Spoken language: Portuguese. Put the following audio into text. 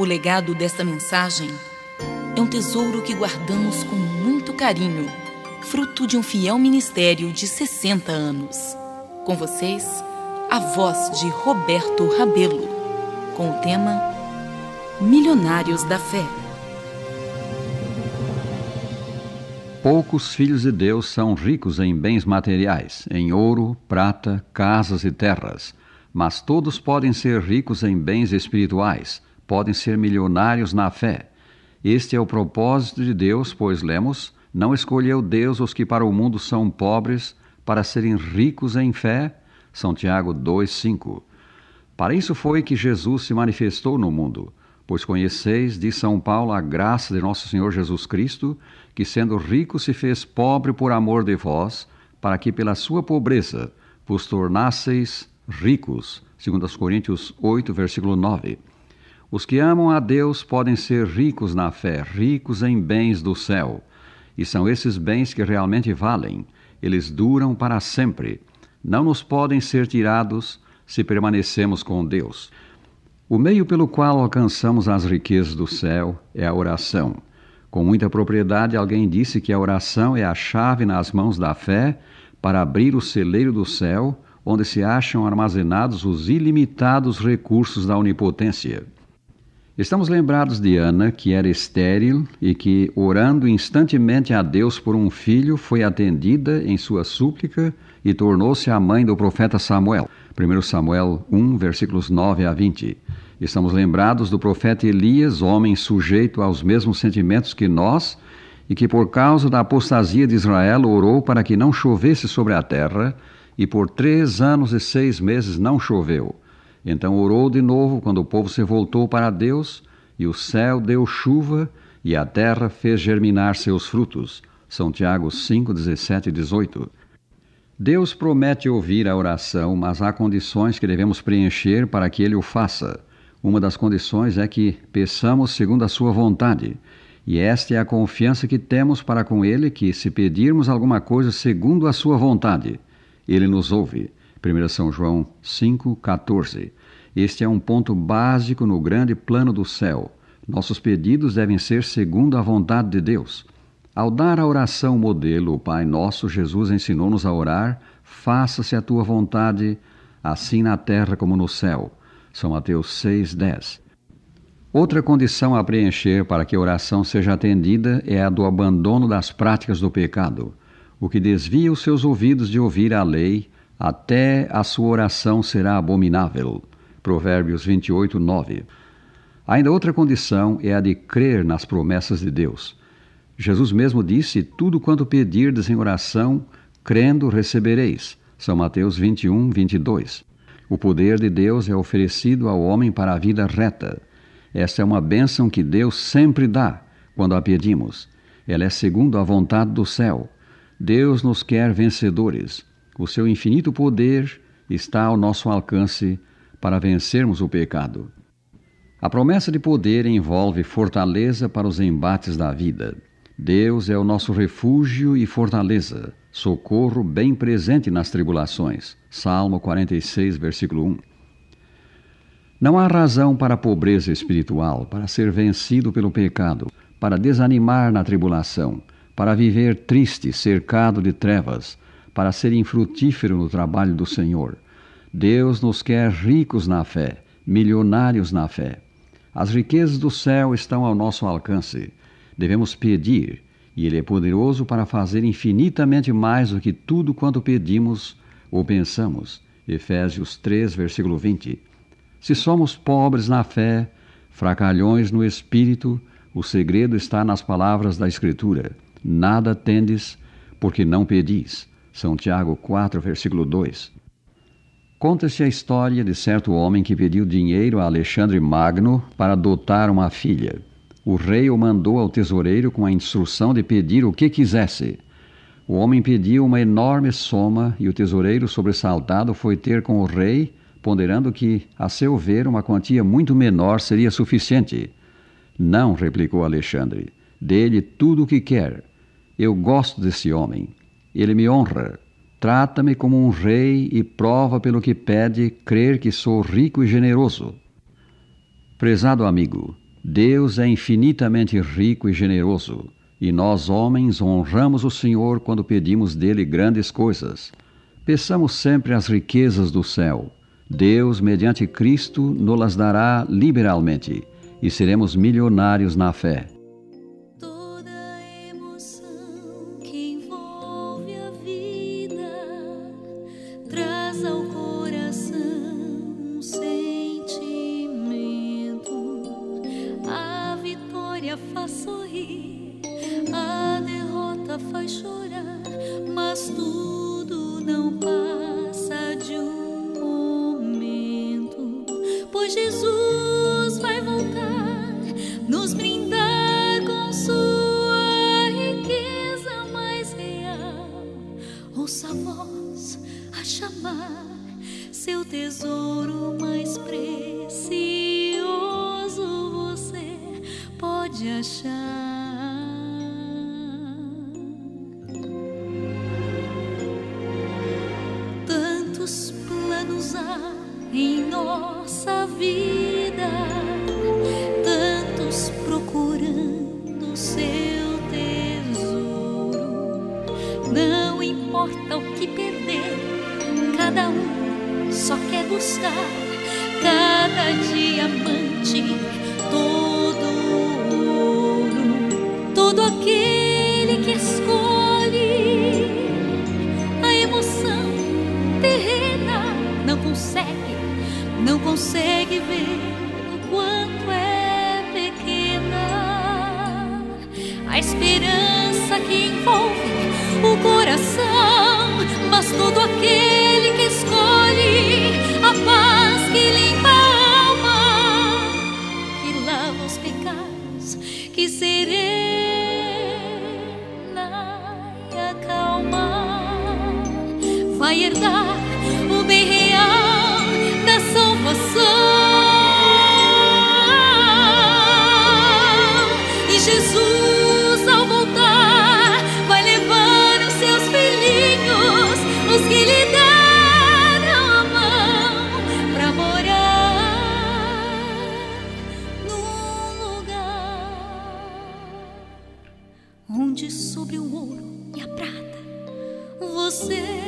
O legado desta mensagem é um tesouro que guardamos com muito carinho, fruto de um fiel ministério de 60 anos. Com vocês, a voz de Roberto Rabelo, com o tema Milionários da Fé. Poucos filhos de Deus são ricos em bens materiais, em ouro, prata, casas e terras, mas todos podem ser ricos em bens espirituais podem ser milionários na fé. Este é o propósito de Deus, pois lemos: Não escolheu Deus os que para o mundo são pobres, para serem ricos em fé. São Tiago 2,5. Para isso foi que Jesus se manifestou no mundo, pois conheceis, de São Paulo, a graça de nosso Senhor Jesus Cristo, que sendo rico se fez pobre por amor de vós, para que pela sua pobreza vos tornasseis ricos. 2 Coríntios 8, versículo 9. Os que amam a Deus podem ser ricos na fé, ricos em bens do céu. E são esses bens que realmente valem. Eles duram para sempre. Não nos podem ser tirados se permanecemos com Deus. O meio pelo qual alcançamos as riquezas do céu é a oração. Com muita propriedade, alguém disse que a oração é a chave nas mãos da fé para abrir o celeiro do céu, onde se acham armazenados os ilimitados recursos da onipotência. Estamos lembrados de Ana, que era estéril e que, orando instantemente a Deus por um filho, foi atendida em sua súplica e tornou-se a mãe do profeta Samuel. 1 Samuel 1, versículos 9 a 20. Estamos lembrados do profeta Elias, homem sujeito aos mesmos sentimentos que nós, e que, por causa da apostasia de Israel, orou para que não chovesse sobre a terra, e por três anos e seis meses não choveu. Então orou de novo quando o povo se voltou para Deus, e o céu deu chuva, e a terra fez germinar seus frutos. São Tiago 5, 17 e 18. Deus promete ouvir a oração, mas há condições que devemos preencher para que Ele o faça. Uma das condições é que peçamos segundo a Sua vontade. E esta é a confiança que temos para com Ele, que se pedirmos alguma coisa segundo a Sua vontade, Ele nos ouve. 1 São João 5,14. Este é um ponto básico no grande plano do céu. Nossos pedidos devem ser segundo a vontade de Deus. Ao dar a oração modelo, o Pai Nosso, Jesus ensinou-nos a orar: Faça-se a tua vontade, assim na terra como no céu. São Mateus 6,10. Outra condição a preencher para que a oração seja atendida é a do abandono das práticas do pecado, o que desvia os seus ouvidos de ouvir a lei até a sua oração será abominável. Provérbios 28, 9. Ainda outra condição é a de crer nas promessas de Deus. Jesus mesmo disse: Tudo quanto pedirdes em oração, crendo, recebereis. São Mateus 21, 22. O poder de Deus é oferecido ao homem para a vida reta. Esta é uma bênção que Deus sempre dá quando a pedimos. Ela é segundo a vontade do céu. Deus nos quer vencedores. O seu infinito poder está ao nosso alcance para vencermos o pecado. A promessa de poder envolve fortaleza para os embates da vida. Deus é o nosso refúgio e fortaleza, socorro bem presente nas tribulações. Salmo 46, versículo 1. Não há razão para a pobreza espiritual, para ser vencido pelo pecado, para desanimar na tribulação, para viver triste, cercado de trevas, para ser infrutífero no trabalho do Senhor. Deus nos quer ricos na fé, milionários na fé. As riquezas do céu estão ao nosso alcance. Devemos pedir, e Ele é poderoso para fazer infinitamente mais do que tudo quanto pedimos ou pensamos. Efésios 3, versículo 20. Se somos pobres na fé, fracalhões no espírito, o segredo está nas palavras da Escritura: Nada tendes, porque não pedis. São Tiago 4, versículo 2. Conta-se a história de certo homem que pediu dinheiro a Alexandre Magno para adotar uma filha. O rei o mandou ao tesoureiro com a instrução de pedir o que quisesse. O homem pediu uma enorme soma e o tesoureiro, sobressaltado, foi ter com o rei, ponderando que, a seu ver, uma quantia muito menor seria suficiente. Não, replicou Alexandre, dê-lhe tudo o que quer. Eu gosto desse homem. Ele me honra. Trata-me como um rei e prova pelo que pede crer que sou rico e generoso. Prezado amigo, Deus é infinitamente rico e generoso, e nós, homens, honramos o Senhor quando pedimos dele grandes coisas. Peçamos sempre as riquezas do céu. Deus, mediante Cristo, nos dará liberalmente, e seremos milionários na fé. Tudo não passa de um momento, pois Jesus vai voltar, nos brindar com sua riqueza mais real. Ouça a voz a chamar seu tesouro mais precioso pode achar. Em nossa vida, tantos procurando seu tesouro. Não importa o que perder, cada um só quer buscar cada diamante não consegue ver o quanto é pequena. A esperança que envolve o coração, mas todo aquele que escolhe onde sobre o ouro e a prata. Você